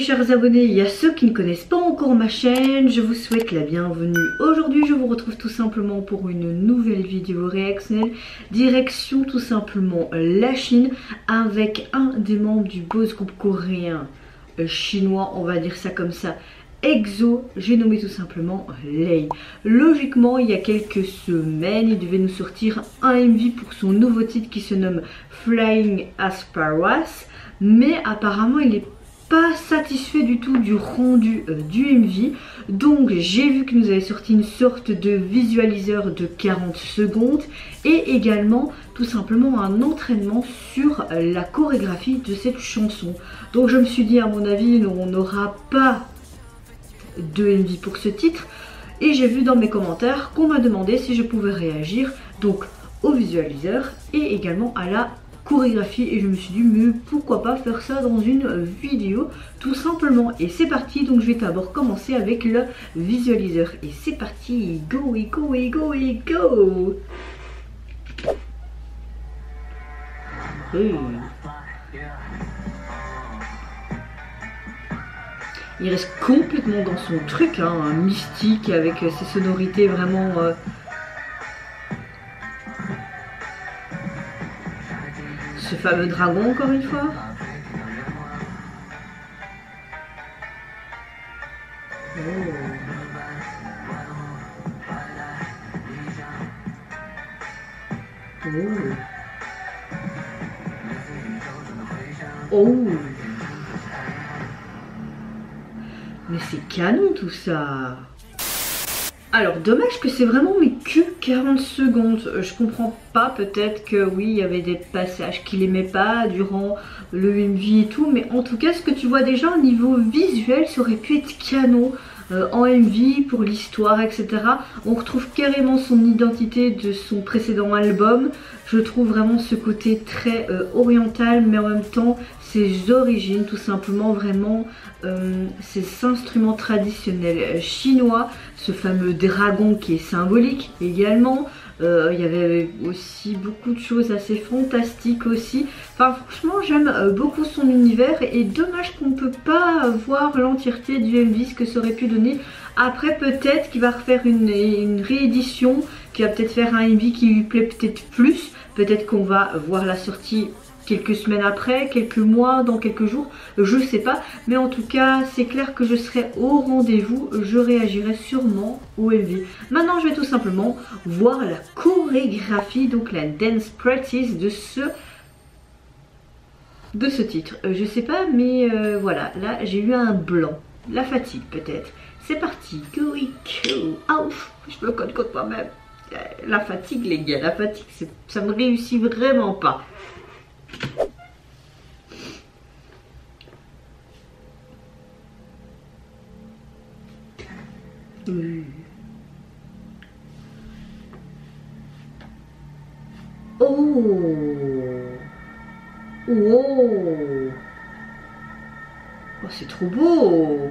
chers abonnés Il y a ceux qui ne connaissent pas encore ma chaîne, je vous souhaite la bienvenue. Aujourd'hui je vous retrouve tout simplement pour une nouvelle vidéo réactionnelle, direction tout simplement la Chine avec un des membres du boss groupe coréen euh, chinois, on va dire ça comme ça, EXO, j'ai nommé tout simplement Lei. Logiquement, il y a quelques semaines, il devait nous sortir un MV pour son nouveau titre qui se nomme Flying Asparagus, mais apparemment il est pas satisfait du tout du rendu euh, du MV. Donc j'ai vu que nous avait sorti une sorte de visualiseur de 40 secondes et également tout simplement un entraînement sur la chorégraphie de cette chanson. Donc je me suis dit à mon avis on n'aura pas de MV pour ce titre et j'ai vu dans mes commentaires qu'on m'a demandé si je pouvais réagir donc au visualiseur et également à la chorégraphie et je me suis dit mais pourquoi pas faire ça dans une vidéo tout simplement. Et c'est parti donc je vais d'abord commencer avec le visualiseur. Et c'est parti go et go go et go. Il reste complètement dans son truc, hein, mystique avec ses sonorités vraiment euh, fameux dragon encore une fois. Oh. Oh. oh. Mais c'est canon tout ça alors, dommage que c'est vraiment mais que 40 secondes. Euh, je comprends pas, peut-être que oui, il y avait des passages qu'il aimait pas durant le MV et tout. Mais en tout cas, ce que tu vois déjà au niveau visuel, ça aurait pu être canon. Euh, en MV pour l'histoire, etc. On retrouve carrément son identité de son précédent album. Je trouve vraiment ce côté très euh, oriental, mais en même temps ses origines, tout simplement vraiment euh, ces instruments traditionnels chinois, ce fameux dragon qui est symbolique également. Euh, il y avait aussi beaucoup de choses assez fantastiques aussi. Enfin franchement j'aime euh, beaucoup son univers et dommage qu'on ne peut pas voir l'entièreté du MV, ce que ça aurait pu donner. Après peut-être qu'il va refaire une, une réédition, qu'il va peut-être faire un MV qui lui plaît peut-être plus. Peut-être qu'on va voir la sortie quelques semaines après, quelques mois, dans quelques jours, je sais pas. Mais en tout cas, c'est clair que je serai au rendez-vous, je réagirai sûrement au MV. Maintenant, je vais tout simplement voir la chorégraphie, donc la dance practice de ce de ce titre. Euh, je sais pas, mais euh, voilà, là j'ai eu un blanc. La fatigue peut-être. C'est parti. Go, go. Ah, ouf, je me code contre moi-même. Euh, la fatigue, les gars, la fatigue, ça me réussit vraiment pas. Oh. Oh. Oh, c'est trop beau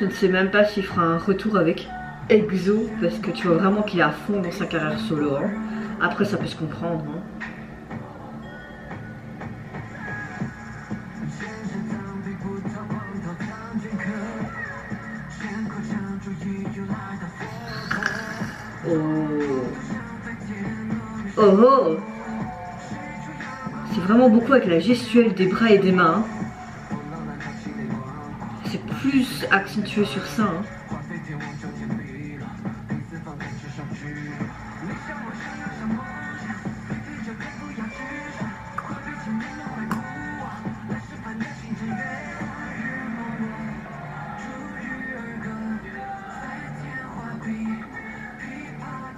Je ne sais même pas s'il fera un retour avec EXO parce que tu vois vraiment qu'il est à fond dans sa carrière solo. Hein. Après ça peut se comprendre. Hein. Oh. Oh oh C'est vraiment beaucoup avec la gestuelle des bras et des mains. Hein plus accentué sur ça. Hein.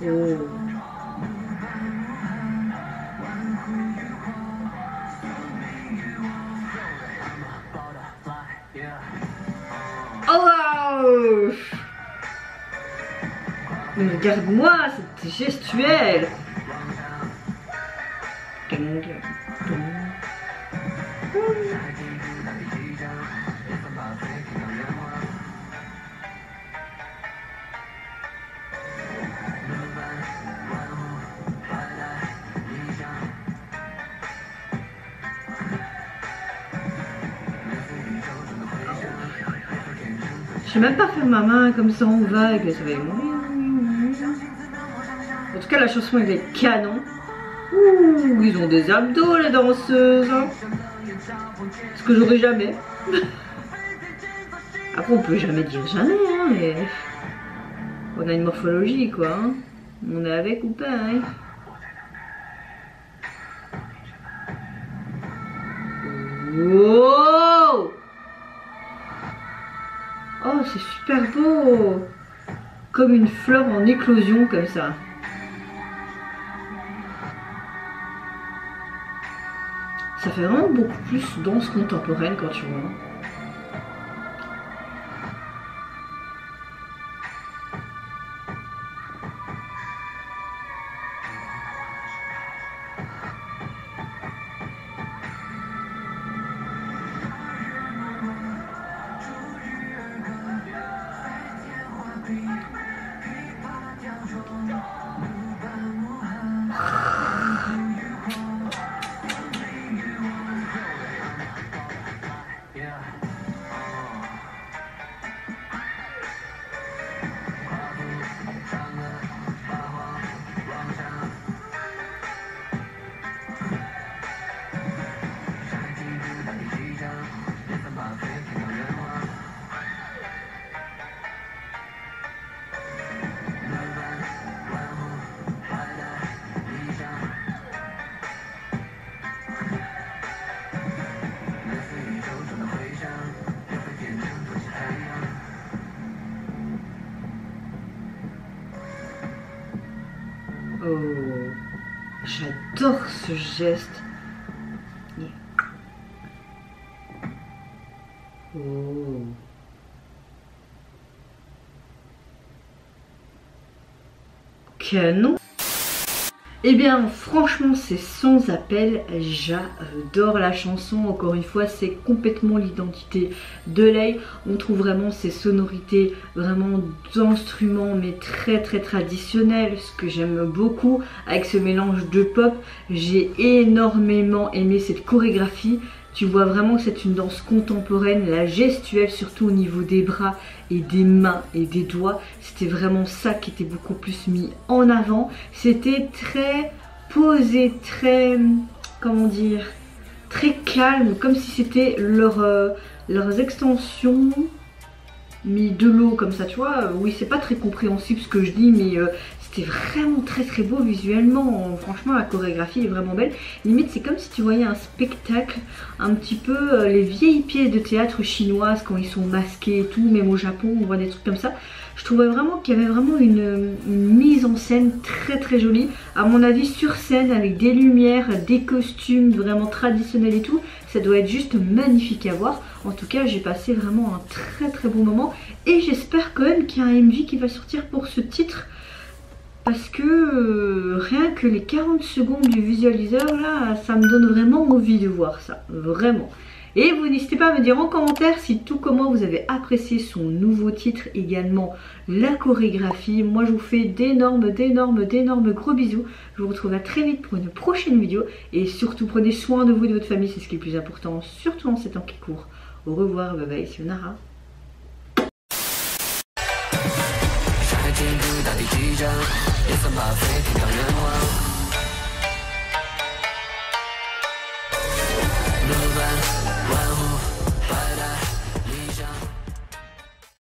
Oh. Regarde-moi cette gestuelle. Je sais même pas faire ma main comme ça en vague, ça va mourir. La chanson elle est canon. Ouh, ils ont des abdos les danseuses. Hein. Ce que j'aurais jamais. Après, on peut jamais dire jamais, hein, mais on a une morphologie, quoi. Hein. On est avec ou pas. Wow Oh, c'est super beau Comme une fleur en éclosion, comme ça. Ça fait vraiment beaucoup plus danse contemporaine quand tu vois. J'adore ce geste. Oh. Canon. Eh bien, franchement, c'est sans appel. J'adore la chanson. Encore une fois, c'est complètement l'identité de Lay. On trouve vraiment ces sonorités vraiment d'instruments, mais très très traditionnels. Ce que j'aime beaucoup avec ce mélange de pop. J'ai énormément aimé cette chorégraphie. Tu vois vraiment que c'est une danse contemporaine, la gestuelle surtout au niveau des bras des mains et des doigts. C'était vraiment ça qui était beaucoup plus mis en avant. C'était très posé, très, comment dire, très calme, comme si c'était euh, leurs extensions mis de l'eau comme ça, tu vois. Oui, c'est pas très compréhensible ce que je dis, mais euh, c'était vraiment très très beau visuellement. Franchement, la chorégraphie est vraiment belle. Limite, c'est comme si tu voyais un spectacle, un petit peu euh, les vieilles pièces de théâtre chinoises quand ils sont masqués et tout. Même au Japon, on voit des trucs comme ça. Je trouvais vraiment qu'il y avait vraiment une, mise en scène très très jolie. À mon avis, sur scène, avec des lumières, des costumes vraiment traditionnels et tout, ça doit être juste magnifique à voir. En tout cas, j'ai passé vraiment un très très bon moment. Et j'espère quand même qu'il y a un MV qui va sortir pour ce titre parce que euh, rien que les 40 secondes du visualiseur là, ça me donne vraiment envie de voir ça, vraiment. Et vous n'hésitez pas à me dire en commentaire si tout comment vous avez apprécié son nouveau titre, également la chorégraphie. Moi je vous fais d'énormes, d'énormes, d'énormes gros bisous. Je vous retrouve à très vite pour une prochaine vidéo. Et surtout prenez soin de vous et de votre famille, c'est ce qui est le plus important, surtout en ces temps qui courent. Au revoir, bye bye, 披荆斩，也曾把飞天当愿望。